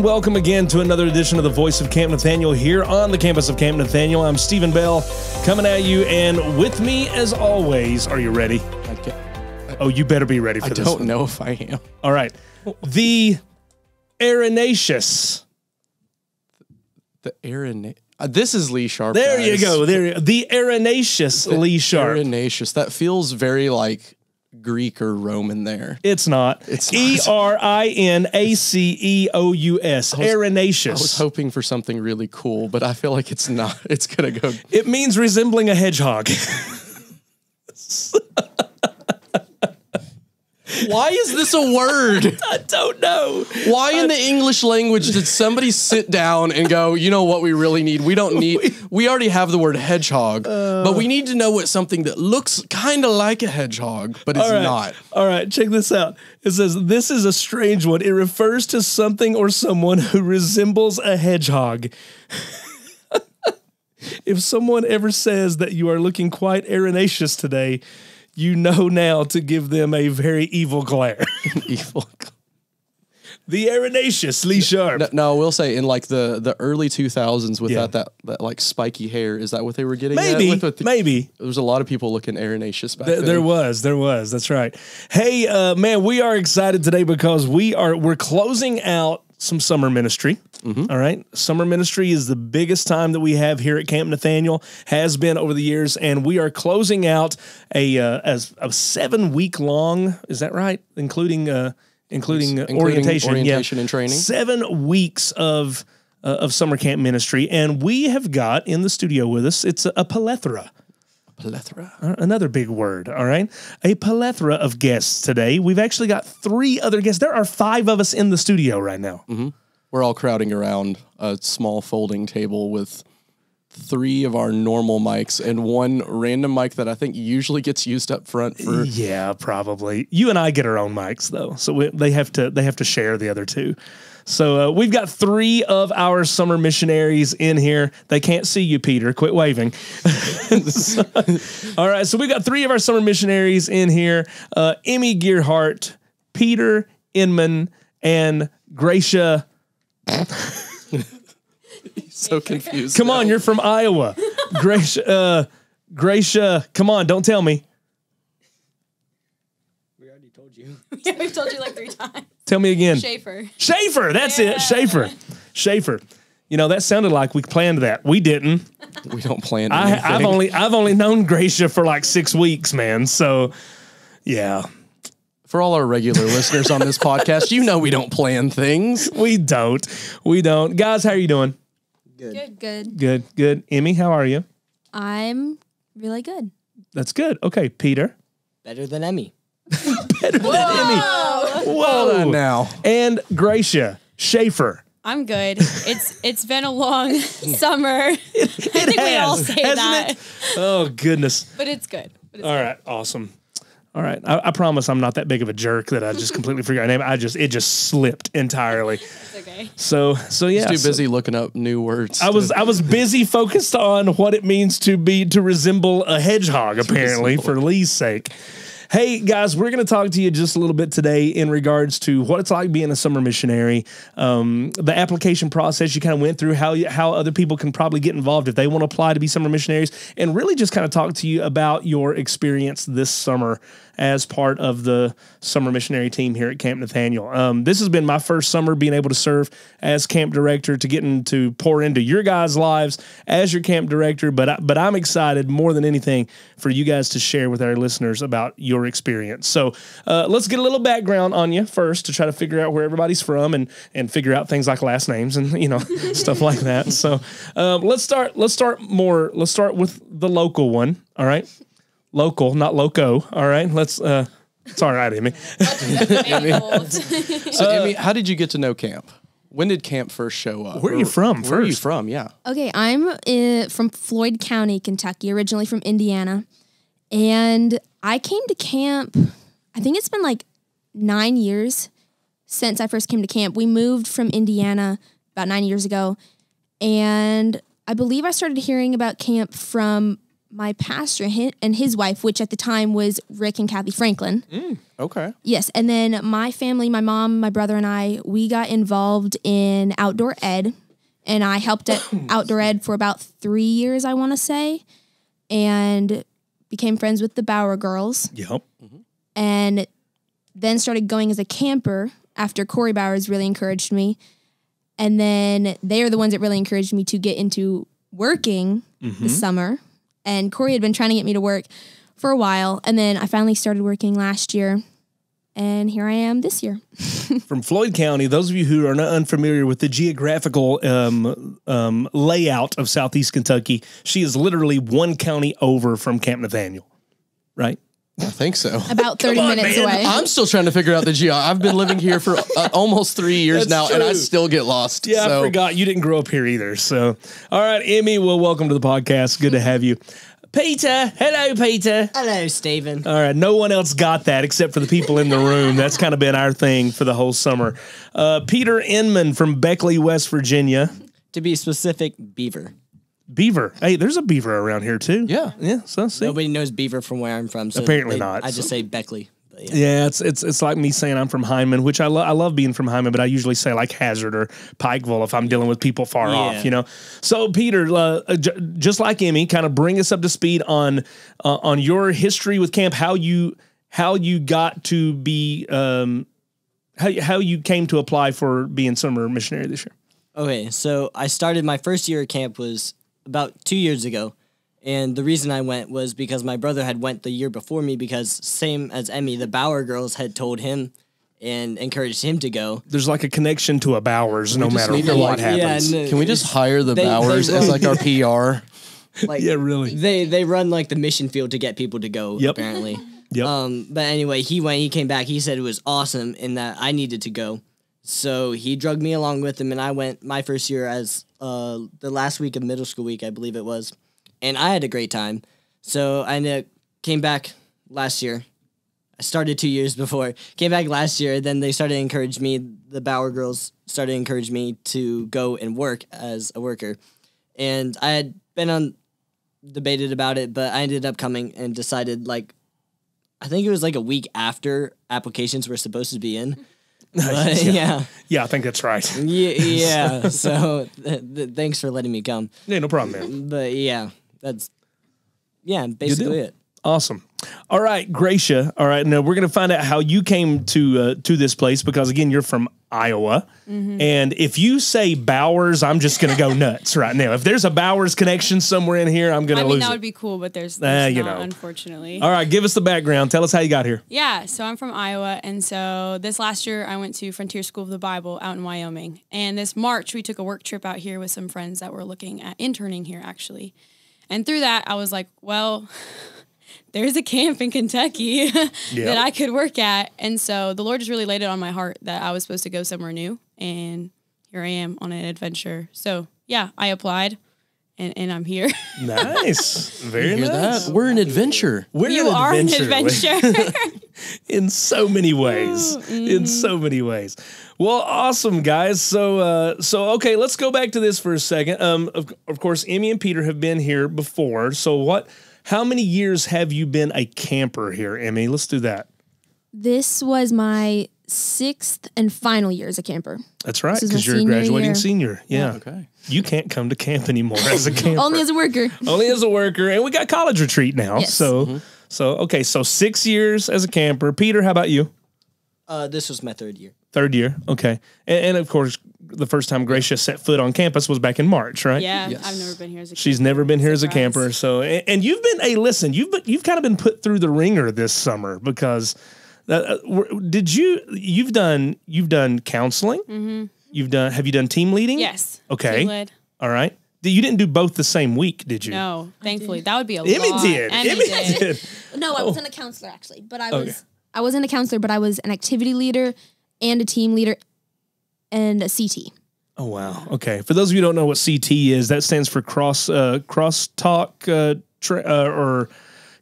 and welcome again to another edition of the Voice of Camp Nathanael here on the campus of Camp Nathanael. I'm Stephen Bell coming at you, and with me, as always, are you ready? Oh, you better be ready for I this. I don't one. know if I am. All right. The Erinaceous. The Aaron. Uh, this is Lee Sharp. There you go. There, you- the Erinaceous Lee Sharp. Erinaceous. That feels very like Greek or Roman there. It's not. It's E R I N A C E O U S. not. E R I N A C E O U S. I was hoping for something really cool, but I feel like it's not. It's gonna go. It means resembling a hedgehog. Why is this a word? I don't know. Why in the English language did somebody sit down and go, you know what we really need? We don't need, we already have the word hedgehog, uh. but we need to know what something that looks kind of like a hedgehog, but it's All right. not. All right, check this out. It says this is a strange one. It refers to something or someone who resembles a hedgehog. if someone ever says that you are looking quite erinaceous today, you know now to give them a very evil glare. Evil. the erinaceous Lee Sharp. No, no, I will say in like the the early 2000s without Yeah. that that like spiky hair, is that what they were getting maybe, With, with the- maybe. There was a lot of people looking erinaceous back There, then. there was, there was. That's right. Hey, uh, man, we are excited today because we are we're closing out some summer ministry. All right, summer ministry is the biggest time that we have here at Camp Nathanael. Has been over the years, and we are closing out a uh, as a seven week long. Is that right? Including uh, including, uh, Including orientation, orientation yeah. and training. Seven weeks of. Uh, of summer camp ministry, and we have got in the studio with us. It's a, a plethora plethora. Uh, another big word, all right? A plethora of guests today. We've actually got three other guests. There are five of us in the studio right now. Mm-hmm. We're all crowding around a small folding table with three of our normal mics and one random mic that I think usually gets used up front for Yeah, probably. You and I get our own mics though, so we, they have to they have to share the other two. So uh, we've got three of our summer missionaries in here. They can't see you, Peter. Quit waving. all right, so we've got three of our summer missionaries in here: uh, Emmy Gearheart, Peter Inman, and Gracia. so confused. Come now. on, you're from Iowa. Gracia, uh, Gracia, come on, don't tell me. We already told you. Yeah, we've told you like three times. Tell me again. Scheaffer. Scheaffer, that's Yeah. it. Scheaffer. Scheaffer. You know, that sounded like we planned that. We didn't. we don't plan I, anything. I've only I've only known Gracia for like six weeks, man. So yeah. for all our regular listeners on this podcast, you know we don't plan things. We don't. We don't. Guys, how are you doing? Good. Good. Good, good. Emmy, how are you? I'm really good. That's good. Okay, Peter. Better than Emmy. Better Whoa. Now, And Gracia. Scheaffer. I'm good. It's it's been a long summer. I think we all say hasn't that, it? Oh goodness. but it's good. But it's All right, awesome. All right, I, I promise I'm not that big of a jerk that I just completely forgot your name. I just it just slipped entirely. it's okay. So so yeah, too so- busy looking up new words. I was I was busy focused on what it means to be to resemble a hedgehog. Apparently, for Lee's sake. Hey guys, we're going to talk to you just a little bit today in regards to what it's like being a summer missionary, um, the application process you kind of went through, how you, how other people can probably get involved if they want to apply to be summer missionaries, and really just kind of talk to you about your experience this summer as part of the summer missionary team here at Camp Nathanael. Um, this has been my first summer being able to serve as camp director, to getting to pour into your guys' lives as your camp director. But I, but I'm excited more than anything for you guys to share with our listeners about your experience. So uh, let's get a little background on you first to try to figure out where everybody's from and and figure out things like last names and you know stuff like that. So um, let's start. Let's start more. Let's start with the local one. All right local, not loco. All right, let's. uh It's all right, Amy. so, Amy, how did you get to know camp? When did camp first show up? Where are you from Where are you from? Yeah. Okay, I'm uh, from Floyd County, Kentucky, originally from Indiana. And I came to camp, I think it's been like nine years since I first came to camp. We moved from Indiana about nine years ago. And I believe I started hearing about camp from my pastor and his wife, which at the time was Rick and Kathy Franklin. Mm, okay. Yes, and then my family, my mom, my brother, and I, we got involved in outdoor ed, and I helped at outdoor ed for about three years, I want to say, and became friends with the Bauer girls, Yep. Mm-hmm. and then started going as a camper after Corey Bowers really encouraged me, and then they are the ones that really encouraged me to get into working this mm-hmm. summer, and Corey had been trying to get me to work for a while, and then I finally started working last year and here I am this year. From Floyd County, those of you who are not unfamiliar with the geographical um, um, layout of Southeast Kentucky, she is literally one county over from Camp Nathanael, right? I think so. About 30 on, minutes man. away. I'm still trying to figure out the geo. I've been living here for uh, almost three years That's now, and I still get lost. Yeah, so. I forgot you didn't grow up here either. So, all right, Emmy, well, welcome to the podcast. Good to have you. Peter, hello, Peter. Hello, Stephen. All right, no one else got that except for the people in the room. That's kind of been our thing for the whole summer. Uh, Peter Inman from Beckley, West Virginia. to be specific, Beaver. Beaver. Hey, there's a beaver around here too. Yeah. Yeah, so see. Nobody knows Beaver from where I'm from. So Apparently they- not, I just so- say Beckley. Yeah. Yeah, it's it's it's like me saying I'm from Hindman, which I love. I love being from Hindman, but I usually say like Hazard or Pikeville if I'm dealing with people far Yeah. off. You know. So Peter, uh, uh, j- just like Emmy, kind of bring us up to speed on uh, on your history with camp, how you how you got to be, um, how you- how you came to apply for being summer missionary this year. Okay, so I started my first year at camp was about two years ago, and the reason I went was because my brother had went the year before me because same as Emmy, the Bauer girls had told him and encouraged him to go. There's like a connection to a Bowers, no matter what like- Yeah, happens. no, Can we just hire the they- they Bowers as like our PR? like Yeah, really. they they run like the mission field to get people to go Yep. apparently. Yep. Um, but anyway, he went. He came back. He said it was awesome and that I needed to go. So he drugged me along with him, and I went my first year as uh, the last week of middle school week, I believe it was, and I had a great time. So I ended up, came back last year. I started two years before. Came back last year. Then they started to encourage me. The Bauer girls started to encourage me to go and work as a worker, and I had been on debated about it, but I ended up coming and decided like I think it was like a week after applications were supposed to be in. But, yeah. Yeah, I think that's right. yeah, yeah. So th- th- thanks for letting me come. Yeah, no problem, man. But yeah, that's yeah, basically it. Awesome. All right, Gracia. All right, now we're going to find out how you came to uh, to this place because again, you're from Iowa, Mm-hmm. and if you say Bowers, I'm just going to go nuts right now. If there's a Bowers connection somewhere in here, I'm going to lose. I mean, lose that it. would be cool, but there's, Ah, there's you not, know. unfortunately. All right, give us the background. Tell us how you got here. Yeah, so I'm from Iowa, and so this last year I went to Frontier School of the Bible out in Wyoming, and this March we took a work trip out here with some friends that were looking at interning here actually, and through that I was like, well. There's a camp in Kentucky that I could work at. And so the Lord just really laid it on my heart that I was supposed to go somewhere new. And here I am on an adventure. So, yeah, I applied and, and I'm here. Nice, very nice. that? We're an adventure. We're you an are an adventure adventure. in so many ways. In so many ways. Well, awesome, guys. So, uh, so okay, let's go back to this for a second. Um, of, of course, Emmy and Peter have been here before. So, what? How many years have you been a camper here, Emmy? Let's do that. This was my sixth and final year as a camper. That's right, This is my because you're a graduating year. senior. Yeah. Okay. You can't come to camp anymore as a camper. Only as a worker. Only as a worker, and we got college retreat now. Yes. So, so okay, so six years as a camper. Peter, how about you? Uh, this was my third year. Third year, okay, and, and of course, the first time Gracia set foot on campus was back in March, right? yeah, Yes. I've never been here as a She's never been here as a camper. So, and, and you've been a listen. You've been you've kind of been put through the ringer this summer because that, uh, did you you've done you've done counseling. Mm-hmm. You've done have you done team leading? Yes. Okay. Team led. All right. You didn't do both the same week, did you? No, thankfully. That would be a Emmy lot. did. Emmy Emmy did. did. No, I wasn't a counselor actually, but I Okay. was I wasn't a counselor, but I was an activity leader and a team leader and a CT. Oh wow. Okay. For those of you who don't know what CT is, that stands for cross uh, cross talk uh, tra- uh, or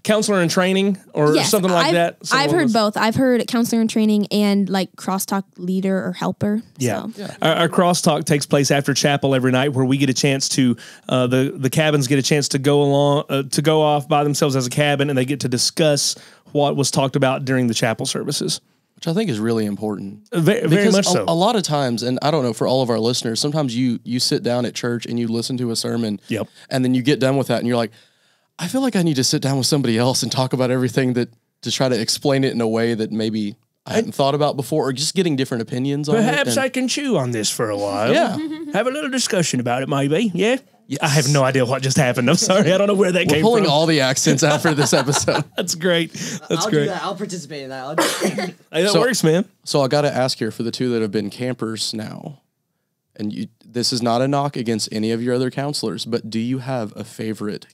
counselor in training or Yes, something like I've, that? Something I've heard those- both. I've heard counselor in training and like crosstalk leader or helper. Yeah, So. Our, our crosstalk takes place after chapel every night, where we get a chance to uh, the the cabins get a chance to go along uh, to go off by themselves as a cabin, and they get to discuss what was talked about during the chapel services. Which I think is really important. Very, very Because much a, so. a lot of times, and I don't know for all of our listeners, sometimes you you sit down at church and you listen to a sermon, Yep. and then you get done with that, and you're like, I feel like I need to sit down with somebody else and talk about everything that to try to explain it in a way that maybe I hadn't thought about before, or just getting different opinions on Perhaps it. I can chew on this for a while. Yeah. have a little discussion about it, maybe. Yeah. I have no idea what just happened. I'm sorry, I don't know where that came from. We're came pulling from. all the accents out for this episode. That's great. That's I'll great. do that. I'll participate in that. I'll do Hey, that So- works, man. So I got to ask here for the two that have been campers now, and you, this is not a knock against any of your other counselors, but do you have a favorite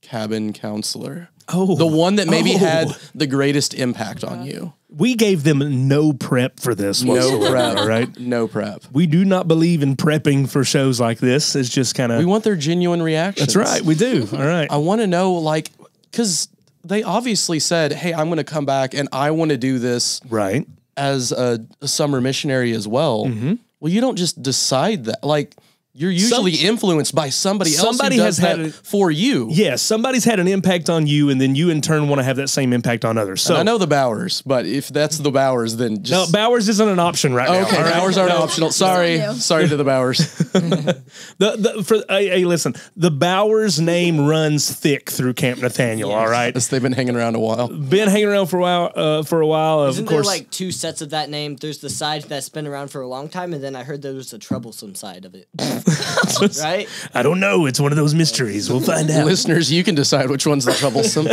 cabin counselor? Oh, The one that maybe Oh. had the greatest impact on uh, you. We gave them no prep for this. No prep, right? No prep. We do not believe in prepping for shows like this. It's just kind of. We want their genuine reactions. That's right. We do. All right. I want to know, like, because they obviously said, "Hey, I'm going to come back and I want to do this Right. as a, a summer missionary as well." Mm-hmm. Well, you don't just decide that. Like, you're usually influenced by somebody, Somebody else who has does had a- for you. Yes, somebody's had an impact on you, and then you in turn want to have that same impact on others. So I know the Bowers, but if that's the Bowers, then no, just Bowers isn't an option right now. okay. all right? Bowers aren't No. optional. Sorry, sorry to the Bowers. The, the, for hey, hey, listen, the Bowers name runs thick through Camp Nathanael. All right, They've been hanging around a while. been hanging around for a while. Uh, for a while, Isn't course. there like two sets of that name? There's the side that's been around for a long time, and then I heard there was a troublesome side of it. right? I don't know. It's one of those mysteries. We'll find out. Listeners, you can decide which one's the troublesome.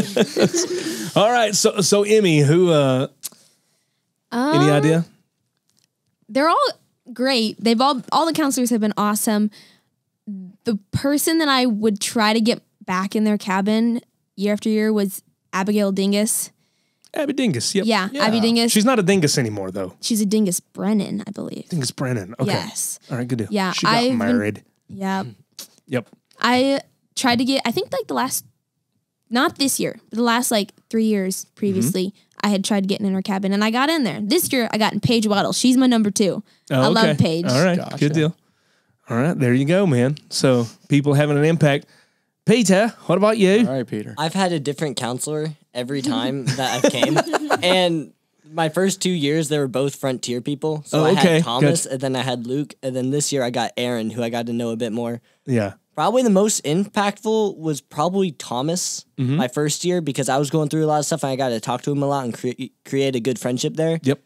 All right. So, so Emmy, who? Uh, Um, any idea? They're all great. They've all all the counselors have been awesome. The person that I would try to get back in their cabin year after year was Abigail Dingus. Abby Dingus. Yep. Yeah, Abby Dingus. She's not a dingus anymore, though. She's a Dingus Brennan, I believe. Dingus Brennan. Okay. Yes. All right. Good deal. Yeah, She got I've been- married. Yeah. Yep. I tried to get I think like the last not this year, but the last like three years previously, mm-hmm. I had tried to get in her cabin and I got in there. This year I got in Paige Waddle. She's my number two. Oh, I Oh, okay. love Paige. All right. Gotcha. Good deal. All right. There you go, man. So people having an impact. Peter, what about you? All right, Peter. I've had a different counselor every time that I've came, and my first two years they were both frontier people. So Oh, I okay, had Thomas, and then I had Luke, and then this year I got Aaron, who I got to know a bit more. Yeah. Probably the most impactful was probably Thomas Mm-hmm. my first year because I was going through a lot of stuff and I got to talk to him a lot and cre- create a good friendship there. Yep.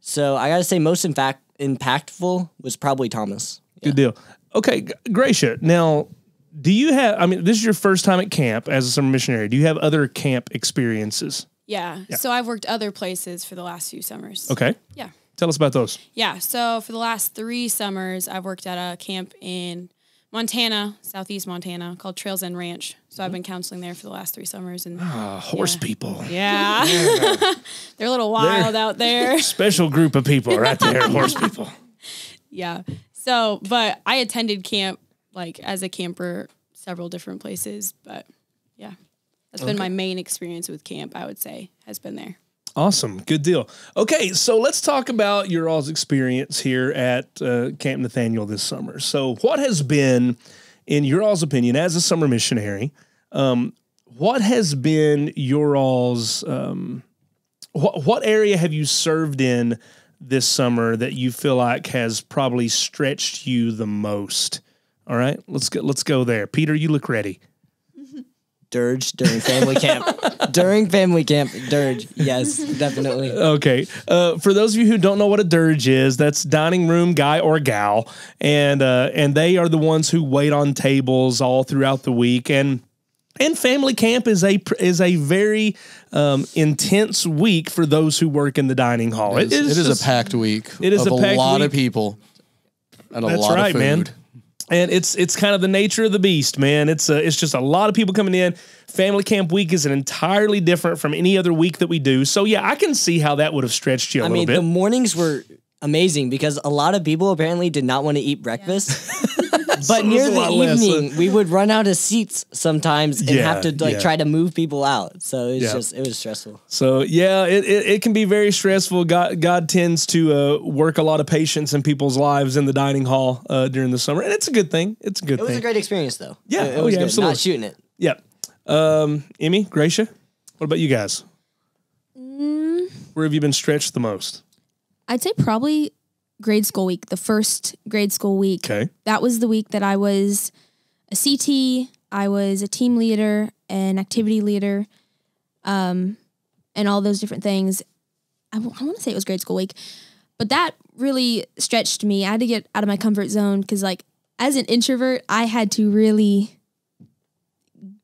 So I got to say, most in fact impactful was probably Thomas. Good deal. Okay, G- Gracia. Now, do you have? I mean, this is your first time at camp as a summer missionary. Do you have other camp experiences? Yeah. So I've worked other places for the last few summers. Okay. Yeah. Tell us about those. Yeah. So for the last three summers, I've worked at a camp in Montana, southeast Montana, called Trails End Ranch. So I've been counseling there for the last three summers, and Uh, horse people. yeah, they're a little wild out there. Special group of people right there. horse people. Yeah. So, but I attended camp like as a camper several different places, but yeah. That's been my main experience with camp, I would say, has been there. Awesome. Good deal. Okay, so let's talk about your all's experience here at uh, Camp Nathanael this summer. So, what has been, in your all's opinion, as a summer missionary, um, what has been your all's, um, what, what area have you served in this summer that you feel like has probably stretched you the most? All right, let's go. Let's go there. Peter, you look ready. Dirge during family camp. during family camp, Dirge. Yes, definitely. Okay. Uh, for those of you who don't know what a dirge is, that's dining room guy or gal, and uh, and they are the ones who wait on tables all throughout the week. And and family camp is a is a very um, intense week for those who work in the dining hall. It is, it is just- a packed week. It is of a packed lot of people and a That's lot right, of food. man. And it's it's kind of the nature of the beast, man. It's uh, it's just a lot of people coming in. Family camp week is an entirely different from any other week that we do. So yeah, I can see how that would have stretched you a I little mean, bit. the mornings were amazing because a lot of people apparently did not want to eat breakfast. But near the lot less, evening, we would run out of seats sometimes and Yeah, have to like yeah. try to move people out. So it was Yeah. just it was stressful. So yeah, it, it, it can be very stressful. God God tends to uh, work a lot of patience in people's lives in the dining hall uh, during the summer, and it's a good thing. It's a good It was thing. a great experience though. Yeah, it, it oh, was yeah, good. absolutely. Not shooting it. Yep. Um, Emmy, Gracia, what about you guys? Where have you been stretched the most? I'd say probably grade school week, the first grade school week. Okay. That was the week that I was a CT, I was a team leader, an activity leader, um, and all those different things. I, want to say it was grade school week, but that really stretched me. I had to get out of my comfort zone because, like, as an introvert, I had to really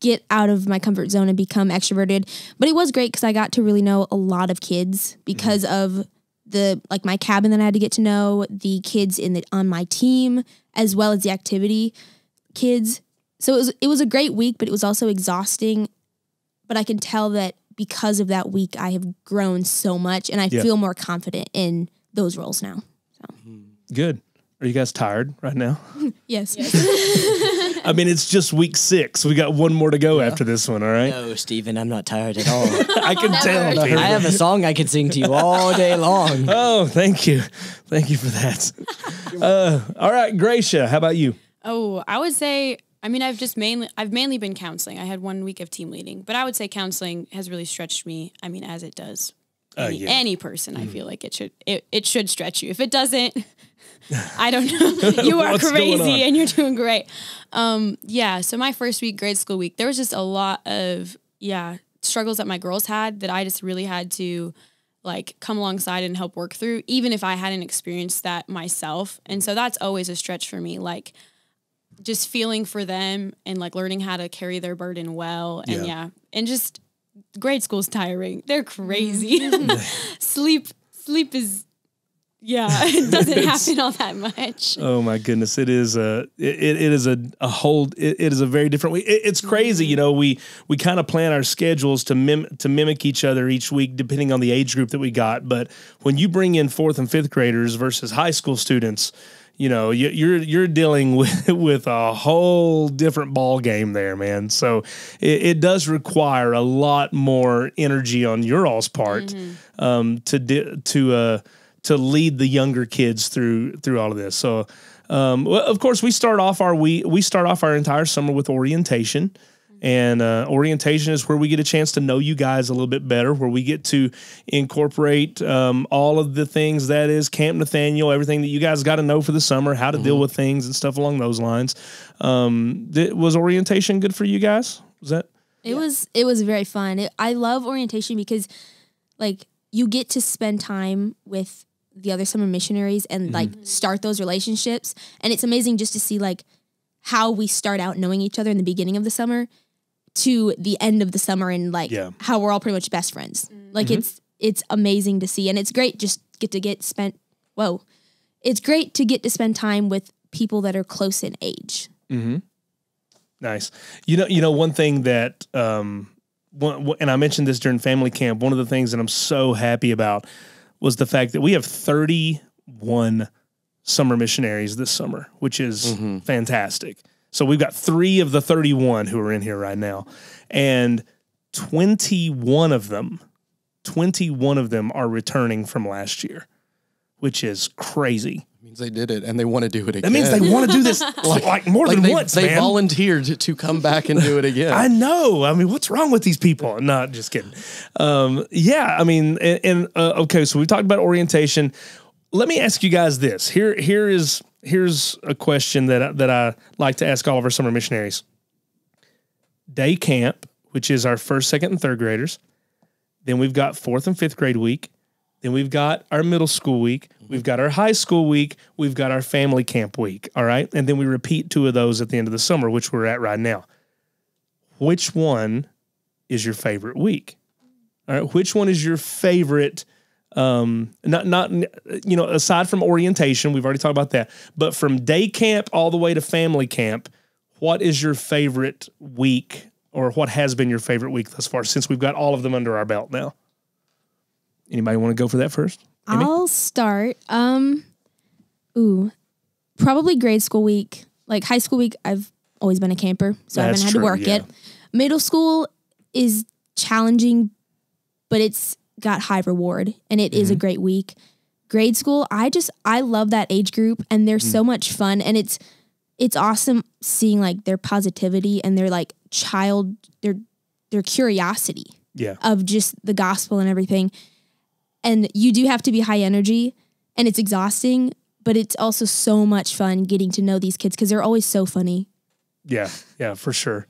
get out of my comfort zone and become extroverted. But it was great because I got to really know a lot of kids because of the like my cabin that I had to get to know, the kids in the on my team, as well as the activity kids. So it was it was a great week, but it was also exhausting. But I can tell that because of that week, I have grown so much, and I Yeah. feel more confident in those roles now. So. Mm-hmm. Good. Are you guys tired right now? yes. Yes. I mean, it's just week six. We got one more to go after this one. All right. No, Steven, I'm not tired at all. I can tell. I have a song I could sing to you all day long. Oh, thank you. Thank you for that. Uh, all right, Gracia, how about you? Oh, I would say. I mean, I've just mainly I've mainly been counseling. I had one week of team leading, but I would say counseling has really stretched me. I mean, as it does any, yeah. any person, I feel like it should it, it should stretch you. If it doesn't, I don't know. you are What's going on? crazy and you're doing great. Um, yeah. So my first week, grade school week, there was just a lot of yeah struggles that my girls had that I just really had to like come alongside and help work through, even if I hadn't experienced that myself. And so that's always a stretch for me. Like just feeling for them and like learning how to carry their burden well. And Yeah. yeah, and just grade school's tiring. They're crazy. sleep, sleep is, yeah, it doesn't happen all that much. Oh my goodness, it is a it, it is a, a whole it, it is a very different way. It, it's crazy, you know. We we kind of plan our schedules to mim to mimic each other each week, depending on the age group that we got. But when you bring in fourth and fifth graders versus high school students, you know you, you're you're dealing with with a whole different ball game there, man. So it, it does require a lot more energy on your all's part um, to di- to uh, to lead the younger kids through through all of this. So, um, well, of course, we start off our we we start off our entire summer with orientation. And uh, orientation is where we get a chance to know you guys a little bit better, where we get to incorporate um, all of the things that is Camp Nathanael, everything that you guys got to know for the summer, how to deal with things and stuff along those lines. Um, th- was orientation good for you guys? Was that? It was it was very fun. It, I love orientation because like you get to spend time with the other summer missionaries and like start those relationships and it's amazing just to see like how we start out knowing each other in the beginning of the summer to the end of the summer and like Yeah. how we're all pretty much best friends. Like it's it's amazing to see and it's great just get to get spent whoa. It's great to get to spend time with people that are close in age. Mm-hmm. Nice. You know, you know, one thing that, um, one, one- and I mentioned this during family camp. One of the things that I'm so happy about was the fact that we have 31 summer missionaries this summer, which is mm-hmm. fantastic. So we've got three of the 31 who are in here right now, and 21 of them, 21 of them are returning from last year, which is crazy. It means they did it and they want to do it again. That means they want to do this like, more like than they, once, they man. volunteered to, to come back and do it again. I know. I mean, what's wrong with these people? Not just kidding. Um, yeah, I mean, and, and uh, okay, so we talked about orientation. Let me ask you guys this. Here, here is here's a question that that I like to ask all of our summer missionaries. Day camp, which is our first, second, and third graders. Then we've got fourth and fifth grade week. Then we've got our middle school week. We've got our high school week. We've got our family camp week. All right. And then we repeat two of those at the end of the summer, which we're at right now. Which one is your favorite week? All right. Which one is your favorite? Um, not, not, you know, aside from orientation, we've already talked about that, but from day camp all the way to family camp, what is your favorite week or what has been your favorite week thus far since we've got all of them under our belt now? Anybody want to go for that first? Amy? I'll start. Um, ooh, probably grade school week. like high school week, I've always been a camper, so I haven't had true, to work yeah. it. Middle school is challenging, but it's got high reward and it is Mm-hmm. a great week. Grade school, I just I love that age group and they're Mm. so much fun and it's it's awesome seeing like their positivity and their like child their their curiosity Yeah. of just the gospel and everything. And you do have to be high energy and it's exhausting, but it's also so much fun getting to know these kids because they're always so funny. Yeah. Yeah, for sure.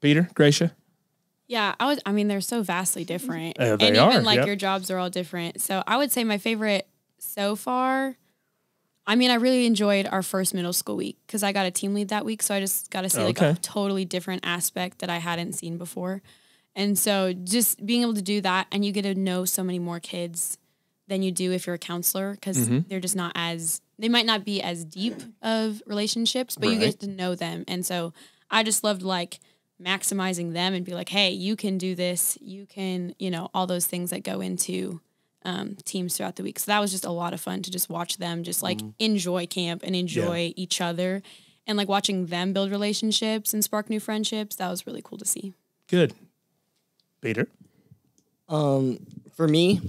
Peter, Gracia? Yeah, I was. I mean, they're so vastly different, Uh, they and are, even like yep. your jobs are all different. So I would say my favorite so far. I mean, I really enjoyed our first middle school week because I got a team lead that week, so I just got to see like a totally different aspect that I hadn't seen before, and so just being able to do that, and you get to know so many more kids than you do if you're a counselor because Mm-hmm. they're just not as they might not be as deep of relationships, but you get to know them, and so I just loved like maximizing them and be like, hey, you can do this. You can, you know, all those things that go into um, teams throughout the week. So that was just a lot of fun to just watch them just like enjoy camp and enjoy each other and like watching them build relationships and spark new friendships. That was really cool to see. Good. Peter, Um, for me,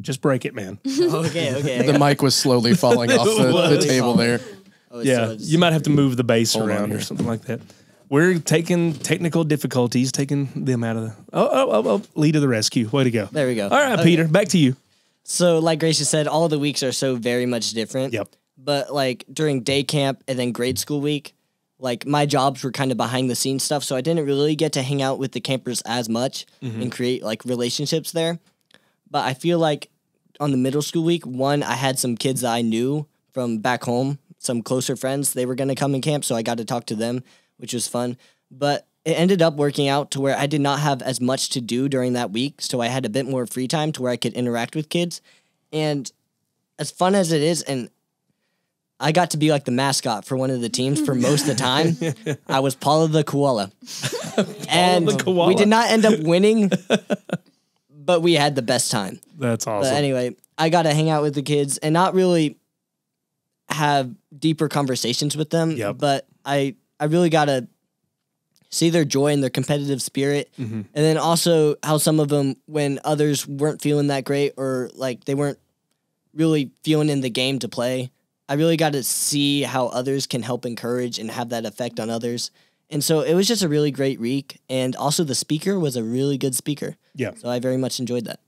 just break it, man. okay, okay. The mic was slowly falling off the, the table there. oh, Yeah, so you might have to move the base Hold on around or something like that. We're taking technical difficulties, taking them out of the. Oh, oh, oh, oh lead to the rescue. Way to go. There we go. All right, Okay. Peter, back to you. So, like Gracia said, all the weeks are so very much different. Yep. But like during day camp and then grade school week, like my jobs were kind of behind the scenes stuff, so I didn't really get to hang out with the campers as much mm-hmm. and create like relationships there. But I feel like on the middle school week, one, I had some kids that I knew from back home, some closer friends. They were gonna come in camp, so I got to talk to them, which was fun. But it ended up working out to where I did not have as much to do during that week, so I had a bit more free time to where I could interact with kids. And as fun as it is, and I got to be like the mascot for one of the teams for most of the time. I was Paula the koala. and the koala. we did not end up winning, but we had the best time. That's awesome. But anyway, I got to hang out with the kids and not really have deeper conversations with them. Yep. But I, I really got to see their joy and their competitive spirit. Mm-hmm. And then also how some of them, when others weren't feeling that great or like they weren't really feeling in the game to play, I really got to see how others can help encourage and have that effect on others. And so it was just a really great week. And also the speaker was a really good speaker. yeah. So I very much enjoyed that.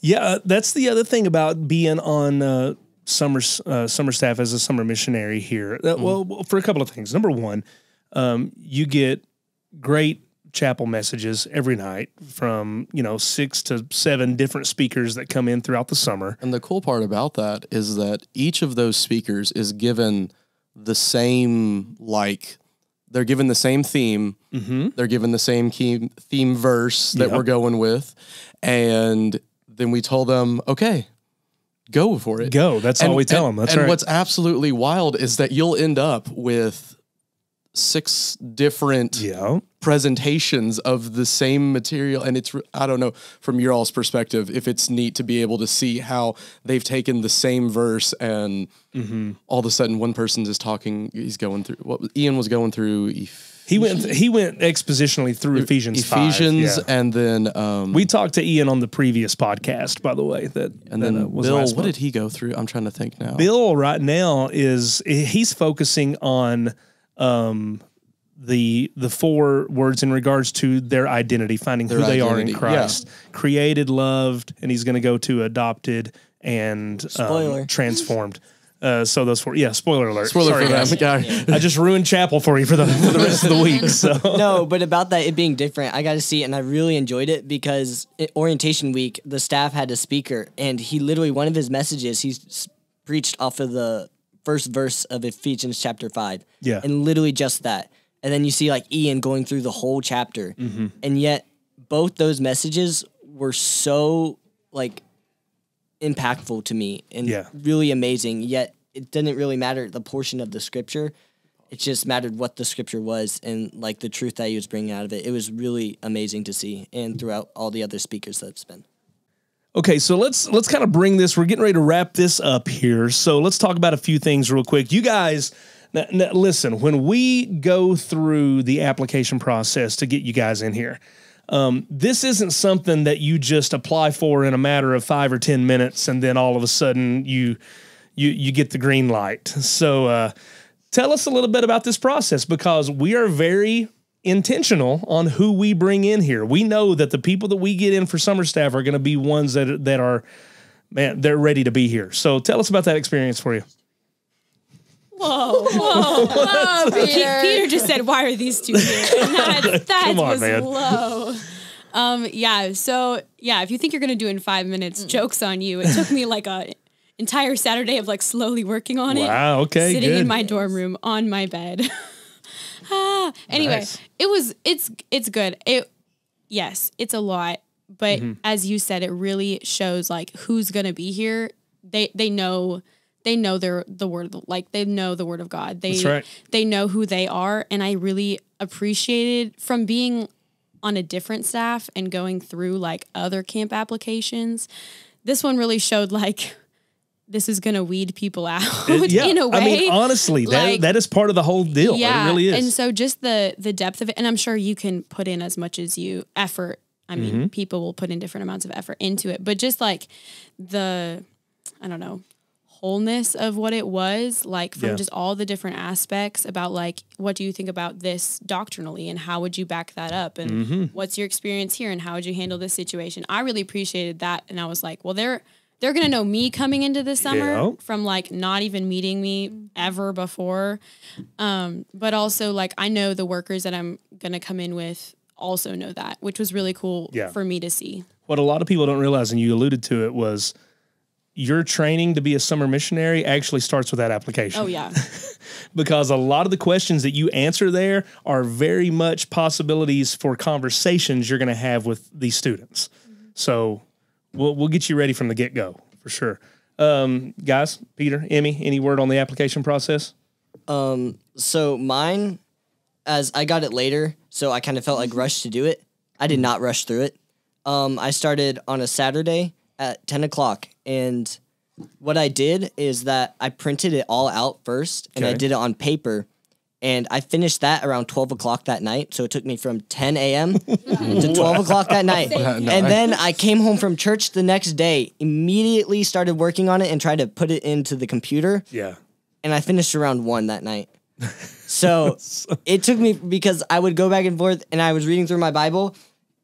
Yeah, uh, that's the other thing about being on uh, summer uh, summer staff as a summer missionary here. Uh, well, well, for a couple of things. Number one, um, you get great chapel messages every night from you know six to seven different speakers that come in throughout the summer. And the cool part about that is that each of those speakers is given the same like they're given the same theme. Mm-hmm. They're given the same key, theme verse that Yep. we're going with, and then we told them, okay, go for it. Go. That's all we tell them. That's and right. what's absolutely wild is that you'll end up with six different yeah. Presentations of the same material and it's i don't know from your all's perspective if it's neat to be able to see how they've taken the same verse and Mm-hmm. all of a sudden one person is talking he's going through what ian was going through He went. He went expositionally through Ephesians. 5, ephesians yeah. and then um we talked to Ian on the previous podcast, by the way. That and that, then uh, was bill what month. did he go through i'm trying to think now Bill right now is he's focusing on um, the the four words in regards to their identity, finding who Their they are in identity, Christ, created, loved, and he's going to go to adopted and um, Spoiler. transformed. Uh, so those four, yeah. Spoiler alert. spoiler Sorry, for them guys. guy I just ruined chapel for you for the for the rest of the week. So no, but about that it being different, I got to see it, and I really enjoyed it because it, orientation week, the staff had a speaker, and he literally one of his messages he preached off of the first verse of Ephesians chapter five, Yeah. and literally just that, and then you see like Ian going through the whole chapter, mm-hmm. and yet both those messages were so like impactful to me and Yeah. really amazing. Yet it didn't really matter the portion of the scripture. It just mattered what the scripture was and like the truth that he was bringing out of it. It was really amazing to see, and throughout all the other speakers that's been. Okay, so let's let's kind of bring this. We're getting ready to wrap this up here. So let's talk about a few things real quick. You guys, Now, now, listen, when we go through the application process to get you guys in here, um, this isn't something that you just apply for in a matter of five or ten minutes, and then all of a sudden you you you get the green light. So, uh, tell us a little bit about this process because we are very intentional on who we bring in here. We know that the people that we get in for summer staff are going to be ones that that are man, they're ready to be here. So, tell us about that experience for you. Whoa, whoa, whoa. Pe- Peter just said, Why are these two here? And that, that Come on, was man. low. Um, yeah, so yeah, if you think you're gonna do in five minutes, joke's on you. It took me like a entire Saturday of like slowly working on it. Wow, okay, Sitting good. in my dorm room on my bed. ah, anyway, Nice. it was it's it's good. It yes, it's a lot, but Mm-hmm. as you said, it really shows like who's gonna be here. They they know they know their the word like they know the word of God. They right. they know who they are, and I really appreciated from being on a different staff and going through like other camp applications. This one really showed like this is gonna weed people out yeah, in a way. I mean, honestly, that that is part of the whole deal. Yeah, it really is. And so just the the depth of it, and I'm sure you can put in as much as you effort. I mean, Mm-hmm. people will put in different amounts of effort into it, but just like the, I don't know, wholeness of what it was, like from Yeah. just all the different aspects about like what do you think about this doctrinally, and how would you back that up, and Mm-hmm. what's your experience here, and how would you handle this situation? I really appreciated that, and I was like, well, they're. They're gonna know me coming into this summer Yeah. from like not even meeting me ever before, um, but also like I know the workers that I'm gonna come in with also know that, which was really cool Yeah. for me to see. what a lot of people don't realize, and you alluded to it, was your training to be a summer missionary actually starts with that application. Oh yeah, because a lot of the questions that you answer there are very much possibilities for conversations you're going to have with these students. So we'll we'll get you ready from the get go for sure. Um, guys, Peter, Emmy, any word on the application process? Um, so mine, as I got it later, so I kind of felt like rushed to do it. I did not rush through it. Um, I started on a Saturday at ten o'clock, and what I did is that I printed it all out first, and I did it on paper. And I finished that around 12 o'clock that night. So it took me from 10 a.m. to 12 o'clock that night. And then I came home from church the next day, immediately started working on it and tried to put it into the computer Yeah. and I finished around one that night. So it took me because I would go back and forth and I was reading through my Bible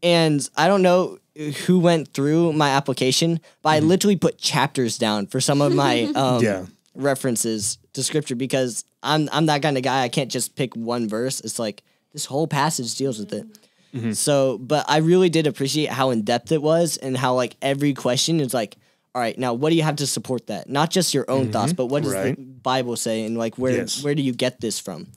and I don't know who went through my application, but I mm-hmm. literally put chapters down for some of my um, Yeah. references to scripture because I'm I'm that kind of guy. I can't just pick one verse. It's like this whole passage deals with it. Mm-hmm. So, but I really did appreciate how in depth it was and how like every question is like, all right, now what do you have to support that? Not just your own thoughts, mm-hmm. but what does Right. the Bible say and like where Yes. where do you get this from?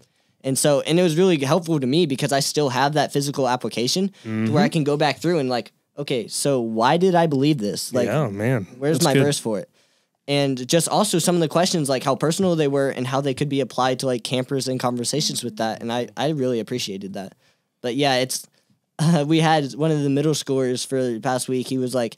And so, and it was really helpful to me because I still have that physical application to where I can go back through and like, okay, so why did I believe this? Like, yeah, man. Where's That's my good. verse for it? And just also some of the questions, like how personal they were and how they could be applied to like campers and conversations with that. And I, I really appreciated that. But yeah, it's, uh, we had one of the middle schoolers for the past week. He was like,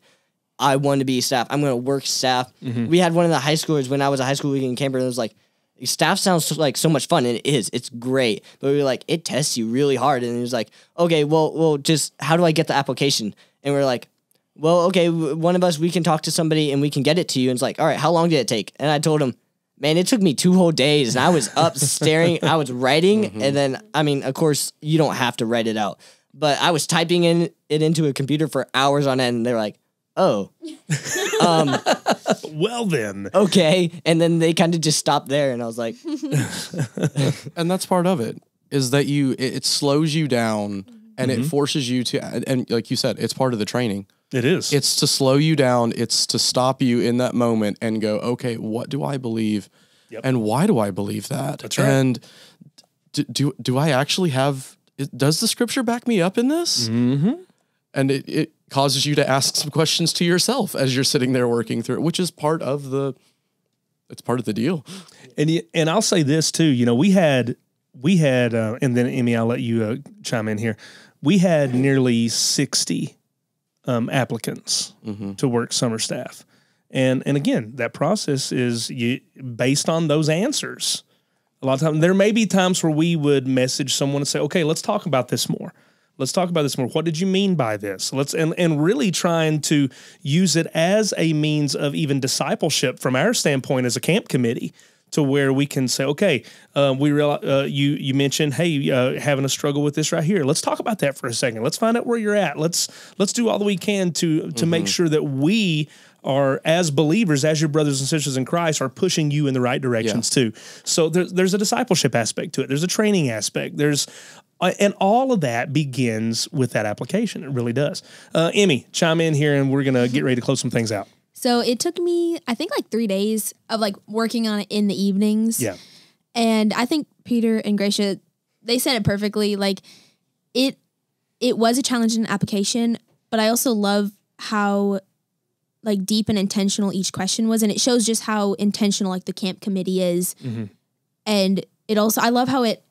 I want to be staff. I'm going to work staff. Mm-hmm. We had one of the high schoolers when I was a high school weekend camper and it was like, staff sounds like so much fun and it is it's great. But we were like it tests you really hard and he was like okay well well just how do i get the application? And we are like well okay one of us we can talk to somebody and we can get it to you. And it's like all right how long did it take? And i told him man it took me two whole days and i was up staring i was writing mm-hmm. and then i mean of course you don't have to write it out. But i was typing in it into a computer for hours on end and they're like oh Well then. okay and then they kind of just stopped there and i was like and that's part of it is that you it, it slows you down and Mm-hmm. it forces you to and, and like you said it's part of the training It is. it's to slow you down it's to stop you in that moment and go okay what do i believe Yep. and why do i believe that That's right. and do, do do i actually have it- does the scripture back me up in this mm-hmm. and it, it causes you to ask some questions to yourself as you're sitting there working through it which is part of the it's part of the deal And and I'll say this too. You know, we had we had, uh, and then Emmy, I'll let you uh, chime in here. We had nearly sixty um, applicants to work summer staff, and and again, that process is you based on those answers. A lot of times, there may be times where we would message someone and say, "Okay, let's talk about this more. Let's talk about this more. What did you mean by this? Let's and and really trying to use it as a means of even discipleship from our standpoint as a camp committee." To where we can say, okay, uh, we realize uh, you you mentioned, hey, uh, having a struggle with this right here. Let's talk about that for a second. Let's find out where you're at. Let's let's do all that we can to to make sure that we are as believers, as your brothers and sisters in Christ, are pushing you in the right directions too. So there's there's a discipleship aspect to it. There's a training aspect. There's and all of that begins with that application. It really does. Uh, Emmy, chime in here, and we're gonna get ready to close some things out. So it took me, I think, like three days of like working on it in the evenings. Yeah, And I think Peter and Gracia, they said it perfectly. Like it, it was a challenging application, but I also love how like deep and intentional each question was, and it shows just how intentional like the camp committee is. And it also, I love how it,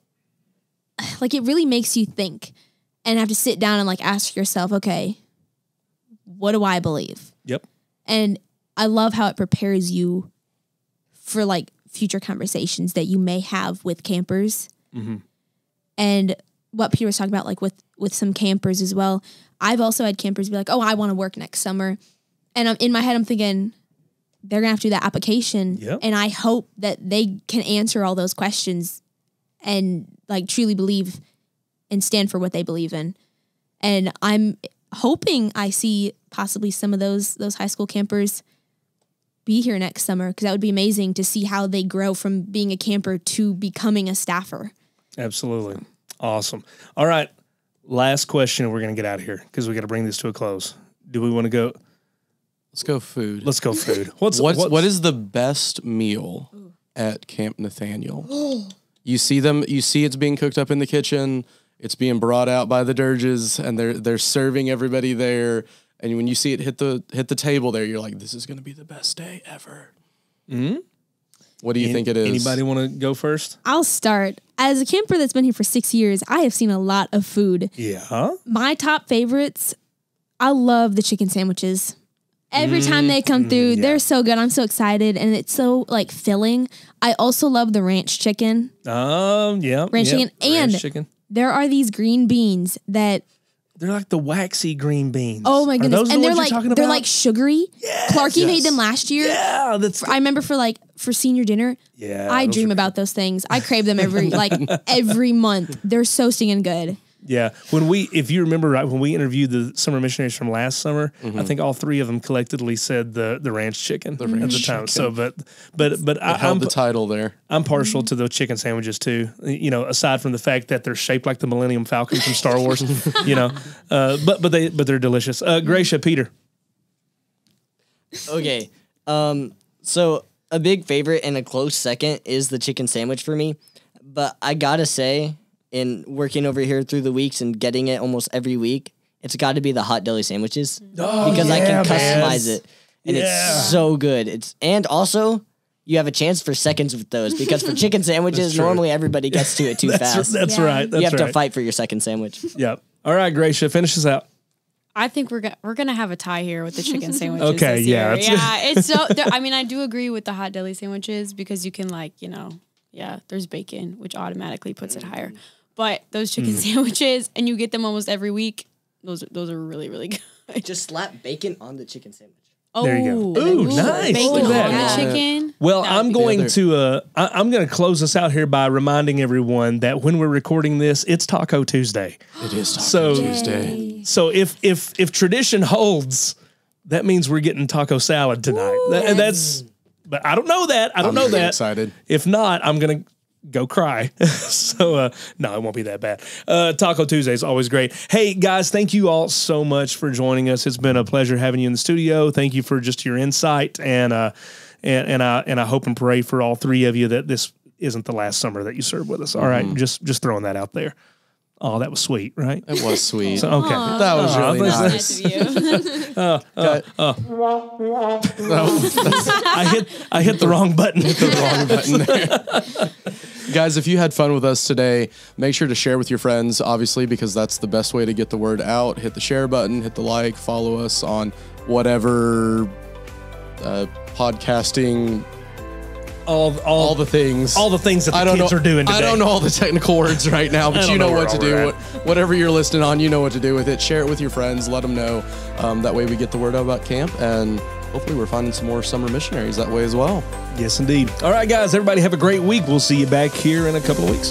like, it really makes you think and have to sit down and like ask yourself, okay, what do I believe? yep, and I love how it prepares you for like future conversations that you may have with campers. Mm-hmm. And what Peter was talking about, like with with some campers as well. I've also had campers be like, "Oh, I want to work next summer," and I'm in my head, I'm thinking they're gonna have to do that application, Yep. and I hope that they can answer all those questions and like truly believe and stand for what they believe in. And I'm hoping I see possibly some of those those high school campers be here next summer because that would be amazing to see how they grow from being a camper to becoming a staffer. absolutely, awesome. All right, last question. We're gonna get out of here because we got to bring this to a close. Do we want to go? Let's go food. Let's go food. What's What's, what's what is the best meal at Camp Nathanael? you see them. You see it's being cooked up in the kitchen. It's being brought out by the dirges, and they're they're serving everybody there. And when you see it hit the hit the table there, you're like, "This is going to be the best day ever." Mm-hmm. What do you think it is? Anybody want to go first? I'll start. As a camper that's been here for six years, I have seen a lot of food. Yeah. My top favorites, I love the chicken sandwiches. Every time they come through, they're so good. I'm so excited and it's so like filling. I also love the ranch chicken. Um. Yeah. Ranch yep. chicken and- Ranch chicken. There are these green beans that They're like the waxy green beans. oh my goodness, the and they're like they're like sugary. Clarky made them last year. yeah. That's I remember for like for senior dinner. Yeah, I dream about those things. I crave them every like every month. They're so stinging good. Yeah, when we, if you remember right, when we interviewed the summer missionaries from last summer, I think all three of them collectively said the the ranch chicken the at the time. So, but but but I, held I'm the title there. I'm partial to the chicken sandwiches too. You know, aside from the fact that they're shaped like the Millennium Falcon from Star Wars. you know, uh, but but they but they're delicious. Uh, Gracia, Peter. Okay. Um. So a big favorite and a close second is the chicken sandwich for me, but I gotta say, in working over here through the weeks and getting it almost every week, it's got to be the hot deli sandwiches mm. oh, because I yeah, can man. customize it, and Yeah. it's so good. It's and also. You have a chance for seconds with those because for chicken sandwiches, normally everybody gets to it too That's fast. that's Yeah. right. That's you have right. to fight for your second sandwich. Yep. All right, Gracia, finish us out. I think we're gonna we're gonna have a tie here with the chicken sandwiches. Okay, this yeah, year. it's- yeah. It's so. I mean, I do agree with the hot deli sandwiches because you can like you know, yeah, there's bacon, which automatically puts it higher. But those chicken Mm. sandwiches, and you get them almost every week. Those those are really really good. Just slap bacon on the chicken sandwich. Oh, There you go. Ooh, nice. Bacon Look on that. the chicken. Well, That I'm going to uh, I, I'm going to close us out here by reminding everyone that when we're recording this, it's Taco Tuesday. It is Taco So- Tuesday. So if if if tradition holds, that means we're getting taco salad tonight. That- and that's but I don't know that. I don't I'm know that. excited. If not, I'm gonna go cry. so uh, no, it won't be that bad. Uh, Taco Tuesday is always great. Hey guys, thank you all so much for joining us. It's been a pleasure having you in the studio. Thank you for just your insight and uh, and and I and I hope and pray for all three of you that this isn't the last summer that you serve with us. All right, just just throwing that out there. Oh, that was sweet, right? It was sweet. So, okay. that was Aw, really that's- nice. Nice of you. Uh, uh, Got- uh. I hit I hit the wrong button. Hit the wrong button. Guys, if you had fun with us today, make sure to share with your friends, obviously, because that's the best way to get the word out. Hit the share button, hit the like, follow us on whatever uh, podcasting all all, all the things. all the things that the I don't kids know. are doing today. I don't know all the technical words right now, but you know know, what to do. What, whatever you're listening on, you know what to do with it. Share it with your friends. Let them know. Um, that way we get the word out about camp, and hopefully we're finding some more summer missionaries that way as well. Yes, indeed. All right, guys, everybody have a great week. We'll see you back here in a couple of weeks.